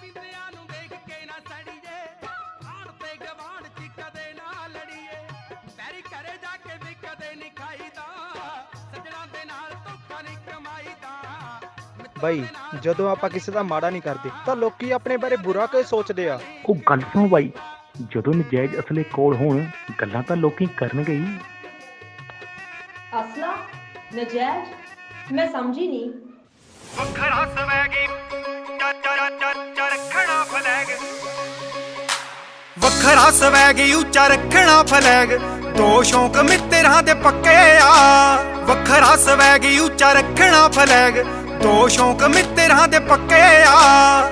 ਪਿੰਦਿਆਂ ਨੂੰ ਵੇਖ ਕੇ ਨਾ ਸੜੀਏ। ਆਣ ਤੇ ਗਵਾਂਢ ਚ ਕਦੇ ਨਾ ਲੜੀਏ। ਬੈਰੀ ਘਰੇ ਜਾ ਕੇ ਵੀ ਕਦੇ ਨਹੀਂ ਖਾਈਦਾ। ਸੱਜਣਾ ਦੇ ਨਾਲ ਧੋਖਾ ਨਹੀਂ ਕਮਾਈਦਾ। ਮਿੱਤਰਾਂ ਬਈ ਜਦੋਂ ਆਪਾਂ ਕਿਸੇ ਦਾ ਮਾੜਾ ਨਹੀਂ ਕਰਦੇ ਤਾਂ ਲੋਕੀ ਆਪਣੇ ਬਾਰੇ ਬੁਰਾ ਕਿਉਂ ਸੋਚਦੇ ਆ? ਉਹ ਗੱਲ ਸੁਣ ਬਾਈ ਜਦੋਂ ਨਜਾਇਜ਼ ਅਸਲੇ ਕੋਲ ਹੋਣ ਗੱਲਾਂ ਤਾਂ ਲੋਕੀ ਕਰਨਗੇ ਹੀ। ਅਸਲਾ? ਨਜਾਇਜ਼? ਮੈਂ ਸਮਝੀ ਨਹੀਂ। ਵੱਖਰਾ ਸਵੈਗੀ ਵੱਖਰਾ ਸਵੈਗੀ ਉੱਚਾ ਰੱਖਣਾ ਫਲੈਗ। ਦੋ ਸ਼ੌਂਕ ਮਿੱਤਰਾਂ ਦੇ ਪੱਕੇ ਆ। ਵੱਖਰਾ ਸਵੈਗੀ ਉੱਚਾ ਰੱਖਣਾ ਫਲੈਗ। ਦੋ ਸ਼ੌਂਕ ਮਿੱਤਰਾਂ ਦੇ ਪੱਕੇ ਆ।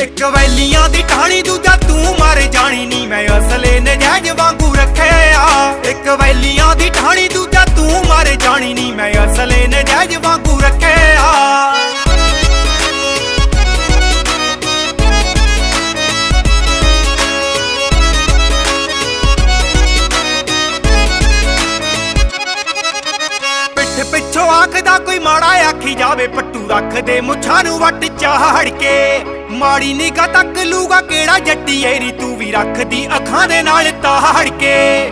ਇੱਕ ਵੈਲੀਆਂ ਦੀ ਟਾਣੀ ਦੂਜਾ ਤੂੰ ਮਰ ਜਾਣੀ ਨਹੀਂ ਮੈਂ ਅਸਲੇ ਨਜਾਇਜ਼ ਵਾਂਗੂ ਰੱਖਿਆ ਇੱਕ ਵੈਲੀਆਂ ਦੀ ਟਾਣੀ ਦੂਜਾ ਤੂੰ ਮਰ ਜਾਣੀ ਨਹੀਂ ਮੈਂ ਅਸਲੇ ਨਜਾਇਜ਼ ਵਾਂਗੂ ਰੱਖਿਆ ਮਾੜਾ ਆਖੀ ਜਾਵੇ, ਪੱਟੂ ਰੱਖਦੇ ਮੁੱਛਾਂ ਨੂੰ ਵੱਟ ਚਾੜ ਕੇ। ਮਾੜੀ ਨਿਗਾ ਤੱਕ ਲੂਗਾ ਕਿਹੜਾ ਜੱਟੀ ਏਰੀ ਤੂੰ ਵੀ ਰੱਖਦੀ ਅੱਖਾਂ ਦੇ ਨਾਲ ਤਾੜ ਕੇ।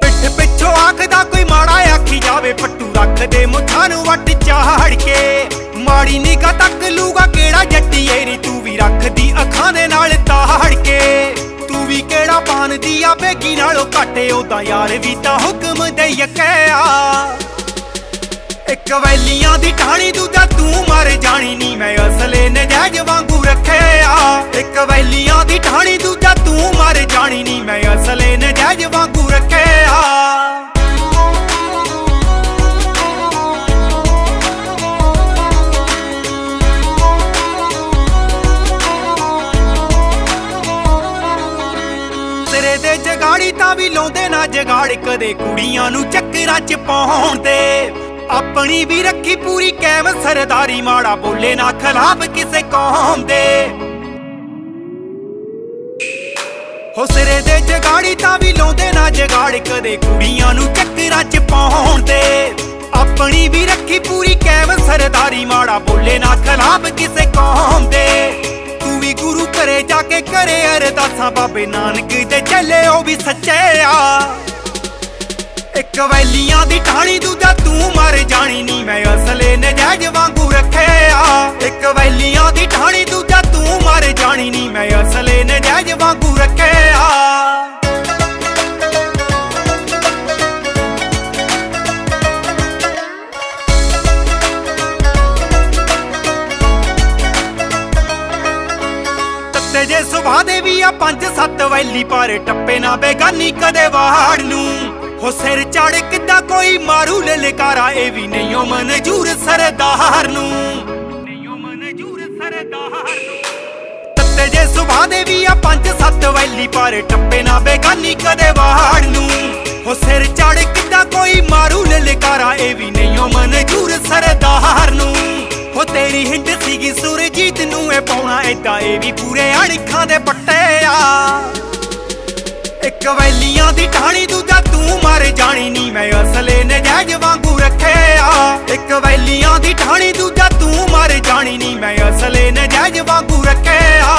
ਪਿੱਠ ਪਿੱਛੋਂ ਆਖਦਾ ਕੋਈ ਮਾੜਾ ਆਖੀ ਜਾਵੇ, ਪੱਟੂ ਰੱਖਦੇ ਮੁੱਛਾਂ ਨੂੰ ਵੱਟ ਚਾੜ ਕੇ। ਮਾੜੀ ਨਿਗਾ ਤੱਕ ਲੂਗਾ ਕਿਹੜਾ ਜੱਟੀ ਏਰੀ ਤੂੰ ਵੀ ਰੱਖਦੀ ਅੱਖਾਂ ਦੇ ਨਾਲ ਤਾੜ ਪਾਣਦੀ ਨਾਲੋਂ ਘਾਟੇ ਉਹਦਾ ਯਾਰ ਵੀ ਤਾਂ ਹੁਕਮ ਦੇ ਯਕਿਆ ਇੱਕ ਵੈਲੀਆਂ ਦੀ ਟਾਣੀ ਦੂਜਾ ਤੂੰ ਮਰ ਜਾਣੀ ਨਹੀਂ ਮੈਂ ਅਸਲੇ ਨਜਾਇਜ਼ ਵਾਂਗੂ ਰੱਖਿਆ ਇੱਕ ਵੈਲੀਆਂ ਦੀ ਟਾਣੀ ਦੂਜਾ ਤੂੰ ਮਰ ਜਾਣੀ ਨਹੀਂ ਮੈਂ ਅਸਲੇ ਨਜਾਇਜ਼ ਵਾਂਗੂ ਰੱਖਿਆ ਸਿਰੇ ਵੀ ਲਾਉਂਦੇ ਨਾ ਜਗਾੜ ਕਦੇ ਕੁੜੀਆਂ ਨੂੰ ਚੱਕਰਾਂ 'ਚ ਪਾਉਣ ਦੇ ਆਪਣੀ ਵੀ ਰੱਖੀ ਪੂਰੀ ਕੈਮ, ਸਰਦਾਰੀ ਮਾੜਾ ਬੋਲੇ ਨਾ ਖਿਲਾਫ ਕਿਸੇ ਕੌਮ ਦੇ। ਹੋ ਦੇ ਜਗਾੜੀ ਤਾਂ ਵੀ ਲਾਉਂਦੇ ਨਾ ਜਗਾੜ ਕਦੇ ਕੁੜੀਆਂ ਨੂੰ ਚੱਕਰਾਂ 'ਚ ਪਾਉਣ ਦੇ ਆਪਣੀ ਵੀ ਰੱਖੀ ਪੂਰੀ ਕੈਮ, ਸਰਦਾਰੀ ਮਾੜਾ ਬੋਲੇ ਨਾ ਖਿਲਾਫ ਕਿਸੇ ਜਾ ਕੇ ਕਰੇ ਅਰਦਾਸਾਂ ਬਾਬੇ ਨਾਨਕ ਦੇ ਚੱਲੇ, ਉਹ ਵੀ ਸੱਚੇ ਆ। ਇੱਕ ਵੈਲੀਆਂ ਦੀ ਟਾਣੀ ਦੂਜਾ ਤੂੰ ਮਰ ਜਾਣੀ ਨਹੀਂ ਮੈਂ ਅਸਲੇ ਨਜਾਇਜ਼ ਵਾਂਗੂ ਰੱਖਿਆ ਇੱਕ ਵੈਲੀਆਂ ਦੀ ਟਾਣੀ ਦੂਜਾ ਤੂੰ ਮਰ ਜਾਣੀ ਨਹੀਂ ਮੈਂ ਅਸਲੇ ਨਜਾਇਜ਼ ਵਾਂਗੂ ਰੱਖਿਆ ਤੱਤੇ ਜੇ ਸੁਭਾ ਦੇ ਵੀ ਆ ਪੰਜ ਸੱਤ ਵੈਲੀ ਪਰ ਟੱਪੇ ਨਾ ਬੇਗਾਨੀ ਕਦੇ ਵਾੜ ਨੂੰ। ਹੋ ਸਿਰ ਚੜ ਕਿੱਦਾਂ ਕੋਈ ਮਾਰੂ ਲਲਕਾਰਾ, ਇਹ ਵੀ ਨਹੀਂ ਓ ਮਨਜੂਰ ਸਰਦਾਰ ਨੂੰ। ਨਹੀਂ ਓ ਮਨਜੂਰ ਸਰਦਾਰ ਨੂੰ। ਤੱਤੇ ਜੇ ਸੁਭਾ ਦੇ ਵੀ ਆ ਪੰਜ ਸੱਤ ਵੈਲੀ ਪਰ ਟੱਪੇ ਨਾ ਬੇਗਾਨੀ ਕਦੇ ਵਾੜ ਨੂੰ। ਹੋ ਸਿਰ ਚੜ ਕਿੱਦਾਂ ਕੋਈ ਮਾਰੂ ਲੈ ਲਲਕਾਰਾ, ਇਹ ਵੀ ਸੁਰਜੀਤ ਪਾਉਣਾ ਏਦਾਂ ਇਹ ਵੀ ਪੂਰੇ ਅਣਖਾਂ ਦੇ ਪੱਟੇ ਆ। ਇੱਕ ਵੈਲੀਆਂ ਦੀ ਟਾਣੀ ਦੂਜਾ ਤੂੰ ਮਾਰੇ ਜਾਣੀ ਨਹੀਂ ਮੈਂ ਅਸਲੇ ਨਜਾਇਜ਼ ਵਾਂਗੂ ਰੱਖਿਆ ਇੱਕ ਵੈਲੀਆਂ ਦੀ ਟਾਣੀ ਦੂਜਾ ਤੂੰ ਮਾਰੇ ਜਾਣੀ ਨਹੀਂ ਮੈਂ ਅਸਲੇ ਨਜਾਇਜ਼ ਵਾਂਗੂ ਰੱਖਿਆ